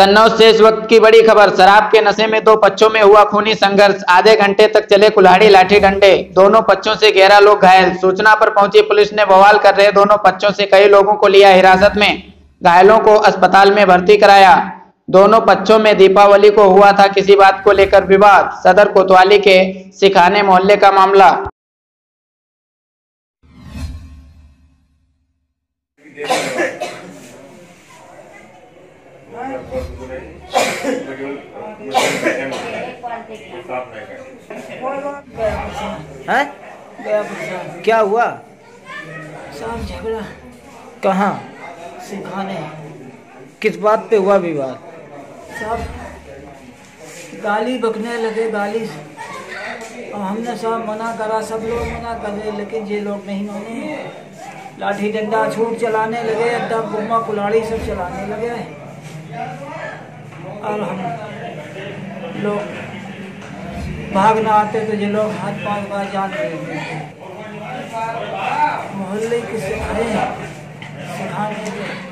कन्नौज से इस वक्त की बड़ी खबर, शराब के नशे में दो पक्षों में हुआ खूनी संघर्ष। आधे घंटे तक चले कुल्हाड़ी लाठी डंडे। दोनों पक्षों से ग्यारह लोग घायल। सूचना पर पहुँची पुलिस ने बवाल कर रहे दोनों पक्षों से कई लोगों को लिया हिरासत में। घायलों को अस्पताल में भर्ती कराया। दोनों पक्षों में दीपावली को हुआ था किसी बात को लेकर विवाद। सदर कोतवाली के सिखाने मोहल्ले का मामला। है? क्या हुआ? शाम झगड़ा। कहाँ? सिखाने। किस बात पे हुआ विवाद? सब गाली बकने लगे गाली। और हमने सब मना करा सब लोग मना कर रहे लेकिन ये लोग नहीं माने। लाठी डंडा छूट चलाने लगे तब गुम्मा कुलाड़ी सब चलाने लगे। और हम लोग भागना आते तो ये लोग हाथ पाँच का जान रहे थे मोहल्ले के सिखाए सिखाने सिखाने